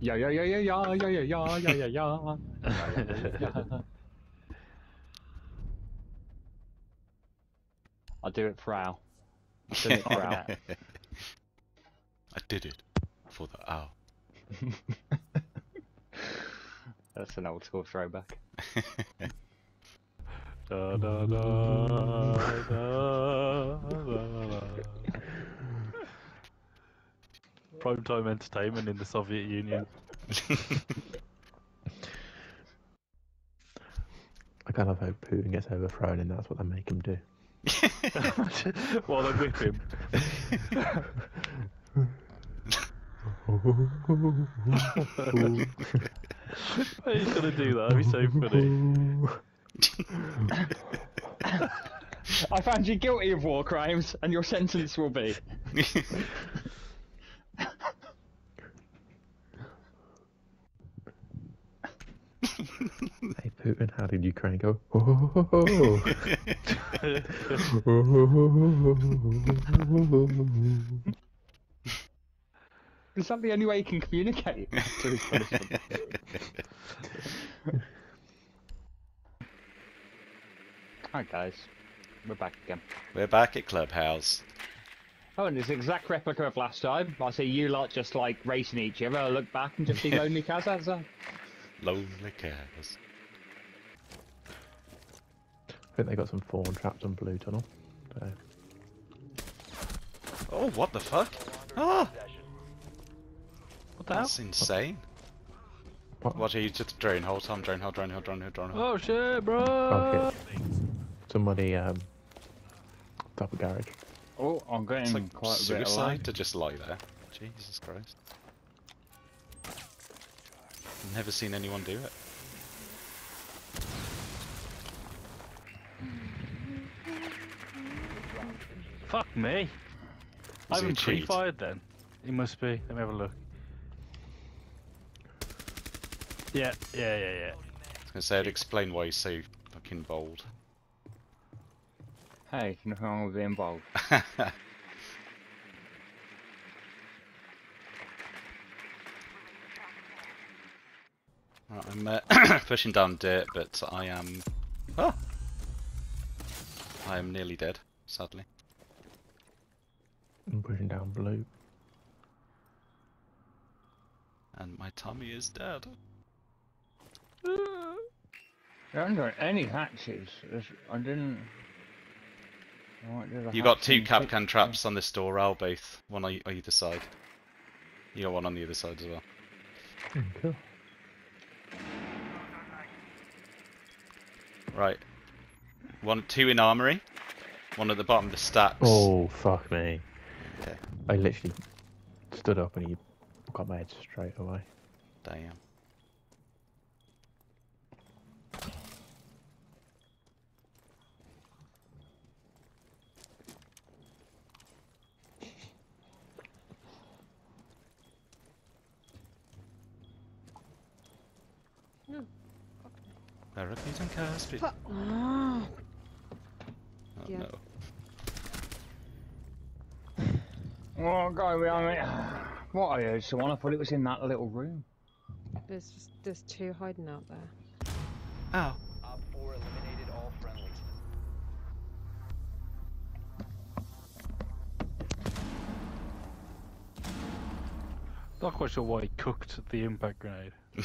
Yeah, yeah, yeah, yeah, yeah, yeah, yeah, yeah, yeah, yeah, yeah. yeah. I'll do it for Al. I'll do it for Al. I did it for the owl. That's an old school throwback. Da, da, da, da, da, da. Primetime entertainment in the Soviet Union. I kind of hope Putin gets overthrown and that's what they make him do. While they whip him. He's gonna do that, that'd be so funny. I found you guilty of war crimes, and your sentence will be. hey Putin, how did Ukraine go? Is that the only way you can communicate? to his punishment? Alright guys, we're back again. We're back at Clubhouse. Oh, and it's an exact replica of last time. I see you lot just like racing each other. I look back and just see lonely Kazazza. Lonely cows. I think they got some fawn trapped on Blue Tunnel. So, Oh, what the fuck? Ah, What the hell? that's insane. what? What are you just drone? Hold time, drone, hold, drone, hold, drone, hold, drone. hold. Oh shit, bro! Oh, shit. Somebody um, top of garage. Oh, I'm getting It's like quite a bit of suicide to just lie there. Jesus Christ. Never seen anyone do it. Fuck me. Is I it a haven't cheat? pre-fired then. It must be. Let me have a look. Yeah, yeah, yeah, yeah. I was gonna say, I'd explain why he's so fucking bold. Hey, nothing wrong with being bold. Right, I'm uh, pushing down dirt, but I am. Ah! I am nearly dead, sadly. I'm pushing down Blue. And my tummy is dead. There aren't got any hatches. There's- I didn't. What You got two in Kapkan traps on this door, Al, both. One on either side. You got one on the other side as well. Mm, cool. Right. One, two in armory. One at the bottom of the stacks. Oh, fuck me. Okay. I literally stood up and he got my head straight away. Damn. The rugby's and Caspi. Fu- Ah, Oh, yeah. no. Oh, God, we are. What I heard, someone. I thought it was in that little room. there's just there's two hiding out there. Ow. Op 4 eliminated all friendlies. Not quite sure why he cooked the impact grenade.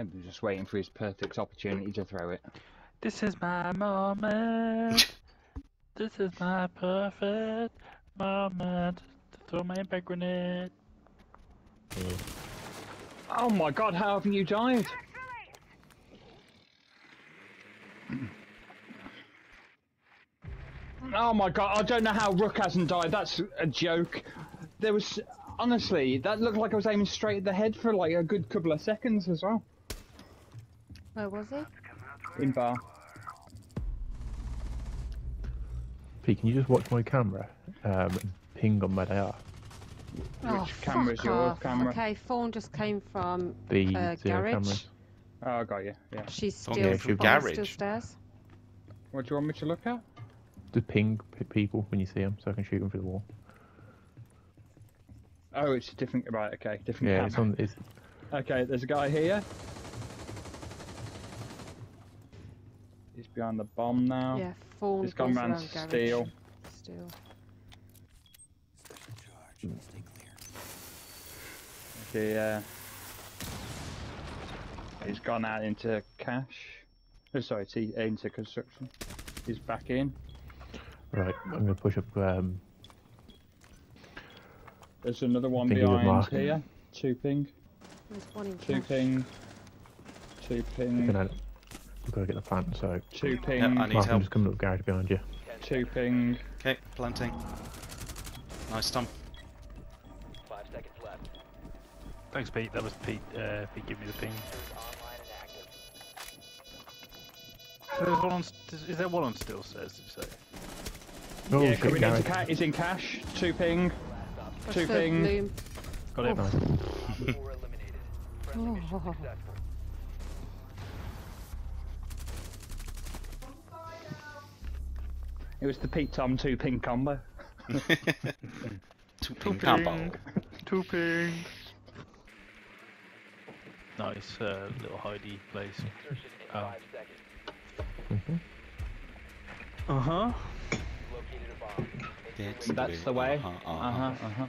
Maybe he was just waiting for his perfect opportunity to throw it. This is my moment. this is my perfect moment to throw my impact grenade. Oh my God! How have you died? Oh my God! I don't know how Rook hasn't died. That's a joke. There was honestly that looked like I was aiming straight at the head for like a good couple of seconds as well. Where was he? In bar. Pete, can you just watch my camera? Um, ping on where they are. oh, camera's fuck your off. camera? Okay, Fawn just came from The uh, garage. cameras. Oh, I got you. Yeah. She's Don't still, go through Fawn's still stairs. What do you want me to look at? Just ping people when you see them, so I can shoot them through the wall. Oh, it's a different. Right, okay, different. Yeah, it's on. It's Okay, there's a guy here. He's behind the bomb now. Yeah, fawn He's gone goes round around to garage. steal. Steel. Okay, yeah. He's gone out into cash. Oh, sorry, T- into construction. He's back in. right. I'm gonna push up. Um, There's another one Think he was behind here. Two ping. There's one in Two cash. ping. Two ping. Gonna, we've got to get the plant. So, Two ping. I need Mark, I'm help. just coming up the garage behind you. Two ping. Okay, planting. Nice, Tom. Five seconds left. Thanks, Pete. That was Pete. Uh, Pete, give me the ping. Diffusers online and active. So there's one on. Is there one on still says Did you say? Oh yeah, shit, coming garage. into ca- He's in cash. Two ping. That's Two ping. loom. Got him. Nice. Op four eliminated. Friendly mission Oh. It was the Pete Tom two ping combo. Two ping combo. Two ping. Nice uh, little hidey place. Oh. five seconds. Mhm. Uh huh. Located a bomb. Make It's your way That's the way. Uh-huh, Uh uh-huh. Uh huh.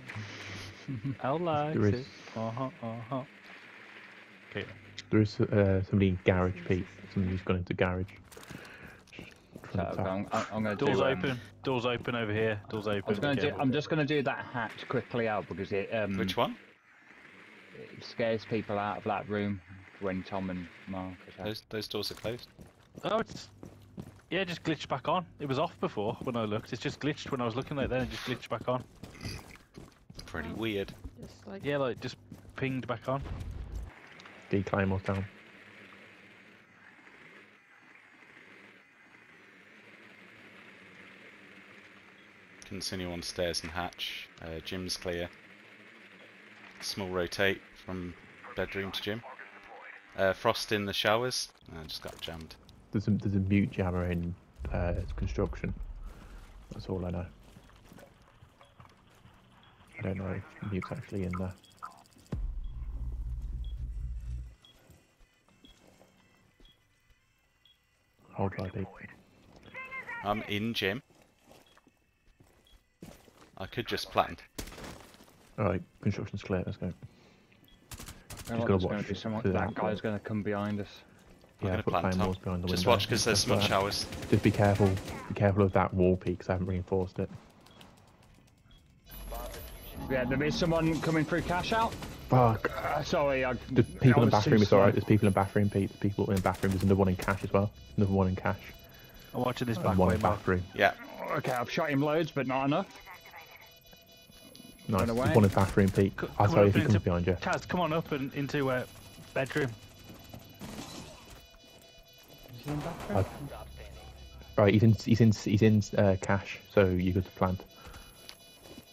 I like There Uh huh. Uh huh. Okay. There is uh, somebody in garage, Pete. Somebody who's gone into garage. So I'm. I'm, I'm gonna Doors do. um, open. Doors open over here. Doors open. I was gonna be do. careful. I'm just gonna do that hatch quickly out because it um Which one? it scares people out of that room when Tom and Mark are. Those those doors are closed. Oh, it's. Yeah, it just glitched back on. It was off before when I looked. It's just glitched when I was looking like that. It just glitched back on. Pretty weird. Just like Yeah, like just pinged back on. D Claymore's down. Continue on stairs and hatch. Uh, gym's clear. Small rotate from bedroom to gym. Uh, frost in the showers. I just got jammed. There's a there's a mute jammer in uh, construction. That's all I know. I don't know if mute's actually in there. Hold right, Pete. I'm in gym. I could just plant. Alright, construction's clear, let's go. I Just like gotta watch gonna be someone, that that. guy's gonna come behind us. I'm Yeah, gonna put plant Tom. behind the Just window watch because there's and some stuff showers. Just be careful. Be careful of that wall, Pete, because I haven't reinforced it. Yeah, there is someone coming through cash out. Fuck. Uh, sorry, I. There's people I in the bathroom, it's alright. There's people in the bathroom, Pete. There's people in the bathroom. There's another one in cash as well. Another one in cash. I'm watching this And back one way, in bathroom. Yeah. Okay, I've shot him loads, but not enough. Nice. Run away. one in bathroom, Pete. C- I'll come tell on you if up he comes into- behind you. Kaz, come on up and into uh, bedroom. Is he in bathroom? I- Stop. Right, he's in. He's in. He's in uh, cash. So you good to plant.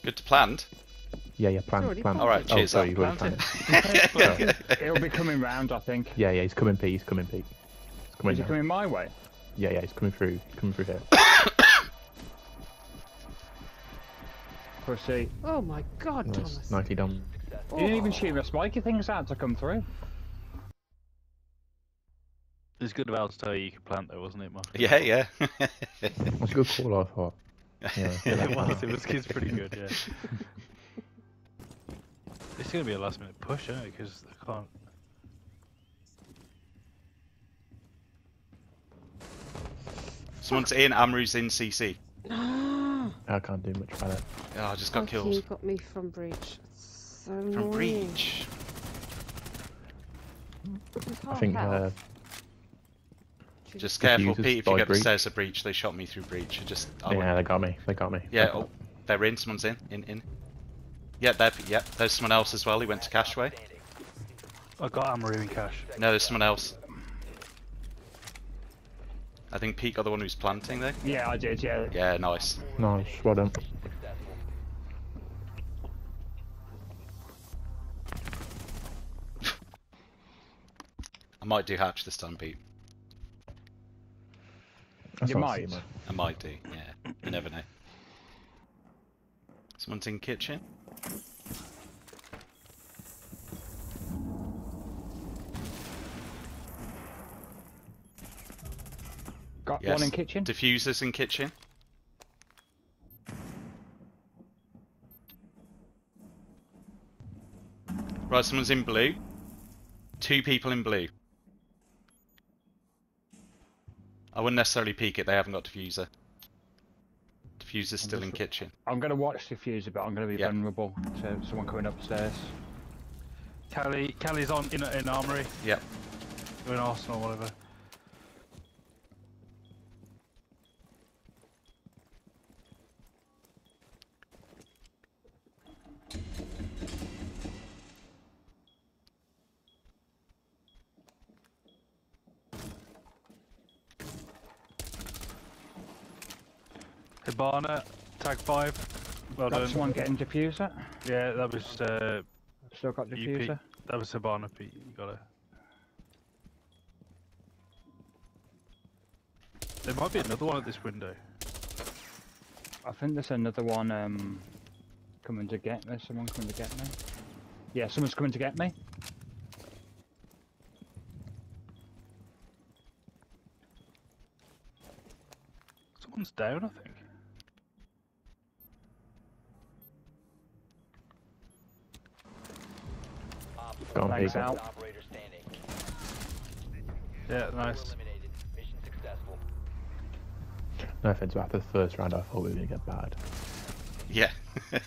Good to plant. Yeah, yeah, plant. already plant. Alright, oh, cheers, sorry, up, you've already planted. planted. He'll be coming round, I think. Yeah, yeah, he's coming, Pete. He's coming, Pete. He's coming. Is he coming my way? Yeah, yeah, he's coming through. Coming through here. Pussy. Oh my god, Nice, Thomas. nicely done. You didn't even shoot the spiky things out to come through. It's good of Al to tell you you can plant though, wasn't it, Mark? Yeah, yeah. That's a good call, I thought. Yeah, it was. It was. It's pretty good. Yeah. it's gonna be a last minute push, isn't it? Because I can't. Someone's in. Amaru's in CC. I can't do much about it. Oh, I just got Oh, killed He got me from breach. That's so from annoying. breach. I think health. uh, Just careful, Diffusers Pete. If you by get the breach. stairs to breach, they shot me through breach. I just. I yeah, wouldn't- they got me. They got me. Yeah, They got- oh, they're in. Someone's in. In, in. Yeah, there. Yeah, there's someone else as well. He went to Cashway. Standing. I got Amaru in cash. No, there's someone else. I think Pete got the one who's planting there. Yeah, I did, yeah. Yeah, nice. Nice, well done. Successful. I might do hatch this time, Pete. That's You what I see, might. I might do. Yeah. You never know. Someone's in kitchen. Got Yes. one in kitchen. Diffusers in kitchen. Right, someone's in blue. Two people in blue. I wouldn't necessarily peek it, they haven't got diffuser. Diffuser's still in kitchen. I'm going to watch diffuser, but I'm going to be Yeah. vulnerable to someone coming upstairs. Kali, Kali's on in in armory Yep. or in arsenal, whatever. Hibana, tag five. Well Got done. someone getting diffuser. Yeah, that was uh, Still got UP. diffuser. That was Hibana, Pete. You got it. There might be another one at this window. I think there's another one um, coming to get me. Someone coming to get me. Yeah, someone's coming to get me. Someone's down, I think. Op Gone, Thanks, people. Al. operator standing. Yeah, nice. Eliminated. Mission successful. No offense, but after the first round, I thought we were going to get bad. Yeah.